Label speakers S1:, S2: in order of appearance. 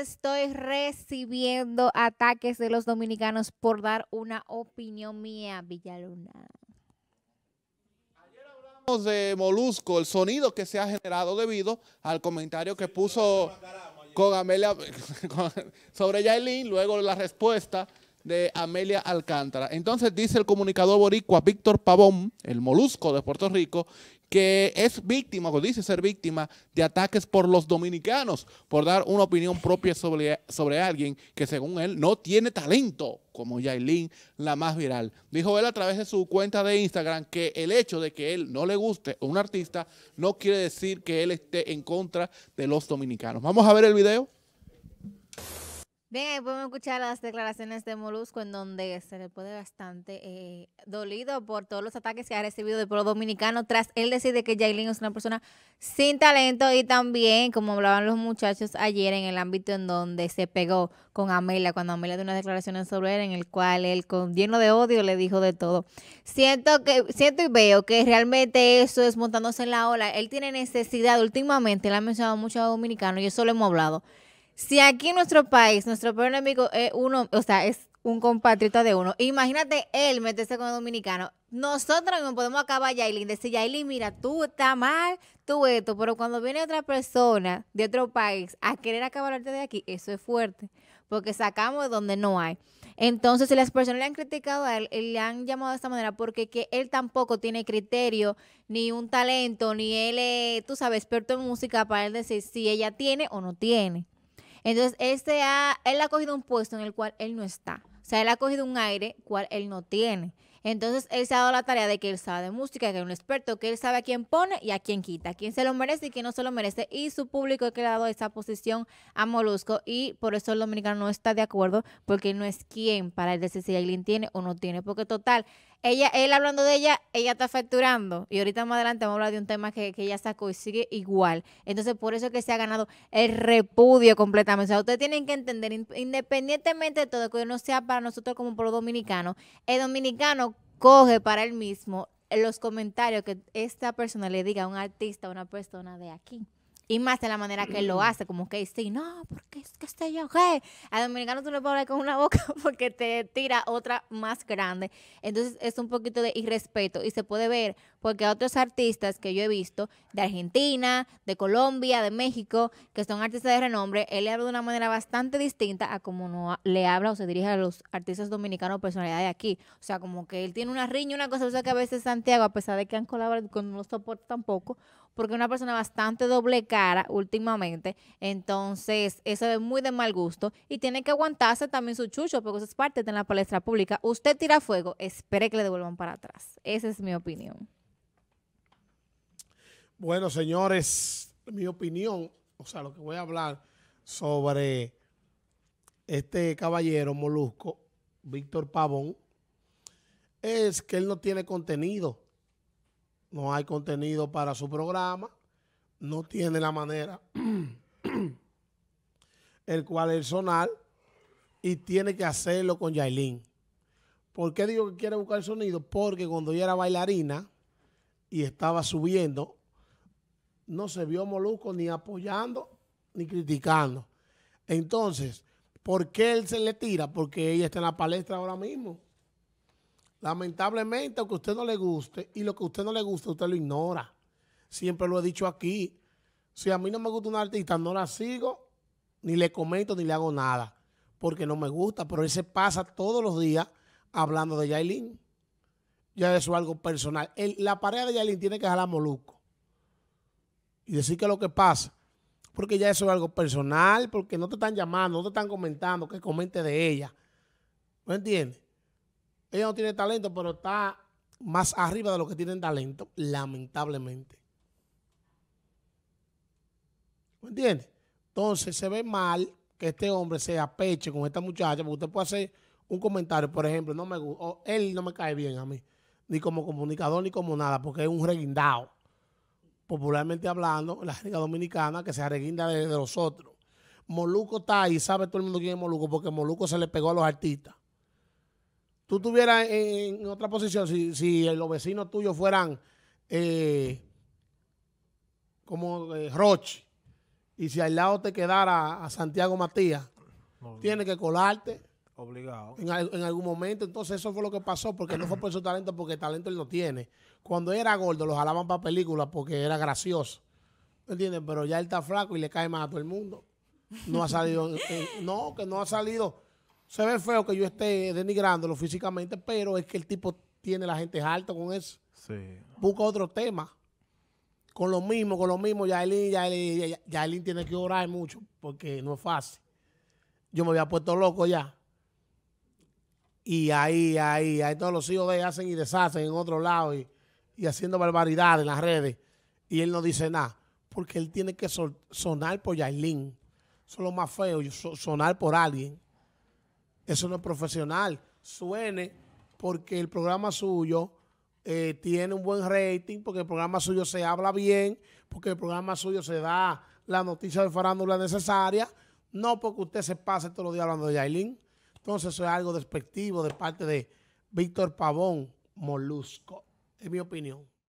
S1: estoy recibiendo ataques de los dominicanos por dar una opinión mía, Villaluna.
S2: Ayer hablamos de Molusco, el sonido que se ha generado debido al comentario que puso con Amelia sobre Yailin, luego la respuesta de Amelia Alcántara. Entonces dice el comunicador boricua Víctor Pavón, el molusco de Puerto Rico, que es víctima, o dice ser víctima, de ataques por los dominicanos, por dar una opinión propia sobre, sobre alguien que según él no tiene talento, como Yailin, la más viral. Dijo él a través de su cuenta de Instagram que el hecho de que él no le guste un artista no quiere decir que él esté en contra de los dominicanos. Vamos a ver el video.
S1: Bien, ahí podemos escuchar las declaraciones de Molusco en donde se le puede bastante eh, dolido por todos los ataques que ha recibido del pueblo dominicano tras él decide que Jailin es una persona sin talento y también, como hablaban los muchachos ayer, en el ámbito en donde se pegó con Amelia, cuando Amelia dio unas declaraciones sobre él en el cual él con lleno de odio le dijo de todo. Siento que siento y veo que realmente eso es montándose en la ola. Él tiene necesidad, últimamente, él ha mencionado mucho a dominicanos y eso lo hemos hablado si aquí en nuestro país, nuestro peor enemigo es uno, o sea, es un compatriota de uno, imagínate él meterse con el dominicano. Nosotros no podemos acabar a Yailin, decir, Yailin, mira, tú estás mal, tú esto, pero cuando viene otra persona de otro país a querer acabarte de aquí, eso es fuerte, porque sacamos de donde no hay. Entonces, si las personas le han criticado a él, le han llamado de esta manera porque que él tampoco tiene criterio, ni un talento, ni él es, tú sabes, experto en música para él decir si ella tiene o no tiene. Entonces, este ha, él ha cogido un puesto en el cual él no está. O sea, él ha cogido un aire cual él no tiene. Entonces, él se ha dado la tarea de que él sabe de música, que es un experto, que él sabe a quién pone y a quién quita, quién se lo merece y quién no se lo merece. Y su público ha dado esa posición a Molusco y por eso el dominicano no está de acuerdo, porque no es quien para él decir si alguien tiene o no tiene. Porque total, ella, él hablando de ella, ella está facturando. Y ahorita más adelante vamos a hablar de un tema que, que ella sacó y sigue igual. Entonces, por eso es que se ha ganado el repudio completamente. O sea, ustedes tienen que entender, independientemente de todo, que no sea para nosotros como pueblo dominicano, el dominicano coge para él mismo los comentarios que esta persona le diga a un artista, a una persona de aquí. Y más de la manera que él lo hace, como que sí, no, porque es que estoy yo, ¿qué? A dominicano tú le puedes hablar con una boca porque te tira otra más grande. Entonces es un poquito de irrespeto y se puede ver porque otros artistas que yo he visto de Argentina, de Colombia, de México, que son artistas de renombre, él le habla de una manera bastante distinta a como no le habla o se dirige a los artistas dominicanos personalidad de aquí. O sea, como que él tiene una riña, una cosa, o que a veces Santiago, a pesar de que han colaborado con no soporta tampoco, porque es una persona bastante doble cara últimamente. Entonces, eso es muy de mal gusto. Y tiene que aguantarse también su chucho, porque eso es parte de la palestra pública. Usted tira fuego, espere que le devuelvan para atrás. Esa es mi opinión.
S3: Bueno, señores, mi opinión, o sea, lo que voy a hablar sobre este caballero molusco, Víctor Pavón, es que él no tiene contenido no hay contenido para su programa, no tiene la manera el cual es sonar y tiene que hacerlo con Yailin. ¿Por qué digo que quiere buscar sonido? Porque cuando ella era bailarina y estaba subiendo, no se vio Molusco ni apoyando ni criticando. Entonces, ¿por qué él se le tira? Porque ella está en la palestra ahora mismo. Lamentablemente, aunque a usted no le guste, y lo que a usted no le gusta, usted lo ignora. Siempre lo he dicho aquí. Si a mí no me gusta una artista, no la sigo, ni le comento, ni le hago nada, porque no me gusta. Pero él se pasa todos los días hablando de Yailin. Ya eso es algo personal. la pareja de Yailin tiene que jalar Moluco. Y decir que lo que pasa. Porque ya eso es algo personal, porque no te están llamando, no te están comentando, que comente de ella. ¿Me entiendes? Ella no tiene talento, pero está más arriba de los que tienen talento, lamentablemente. ¿Me entiendes? Entonces se ve mal que este hombre se apeche con esta muchacha, porque usted puede hacer un comentario, por ejemplo, no me gusta, él no me cae bien a mí, ni como comunicador ni como nada, porque es un reguindado. Popularmente hablando, la Liga Dominicana, que se reguinda de, de los otros. Moluco está ahí, sabe todo el mundo quién es Moluco, porque Moluco se le pegó a los artistas. Tú estuvieras en, otra posición, si, los vecinos tuyos fueran eh, como eh, Roche Y si al lado te quedara a Santiago Matías,
S4: No,
S3: tienes que colarte
S4: Obligado.
S3: en, al- en algún momento. Entonces eso fue lo que pasó, porque no fue por su talento, porque talento él no tiene. Cuando era gordo lo jalaban para películas porque era gracioso. ¿Me entiendes? Pero ya él está flaco y le cae más a todo el mundo. No ha salido, no, que no ha salido. Se ve feo que yo esté denigrándolo físicamente, pero es que el tipo tiene la gente alta con eso.
S4: Sí.
S3: Busca otro tema. Con lo mismo, con lo mismo, Yaelin, Yaelin, Ya- Yaelin tiene que orar mucho porque no es fácil. Yo me había puesto loco ya. Y ahí, ahí, ahí todos los hijos de él hacen y deshacen en otro lado y, y haciendo barbaridad en las redes. Y él no dice nada. Porque él tiene que sonar por Yailin. Eso es lo más feo, so- sonar por alguien. Eso no es profesional. Suene porque el programa suyo eh, tiene un buen rating, porque el programa suyo se habla bien, porque el programa suyo se da la noticia de farándula necesaria, no porque usted se pase todos los días hablando de Yailin. Entonces eso es algo despectivo de parte de Víctor Pavón Molusco. Es mi opinión.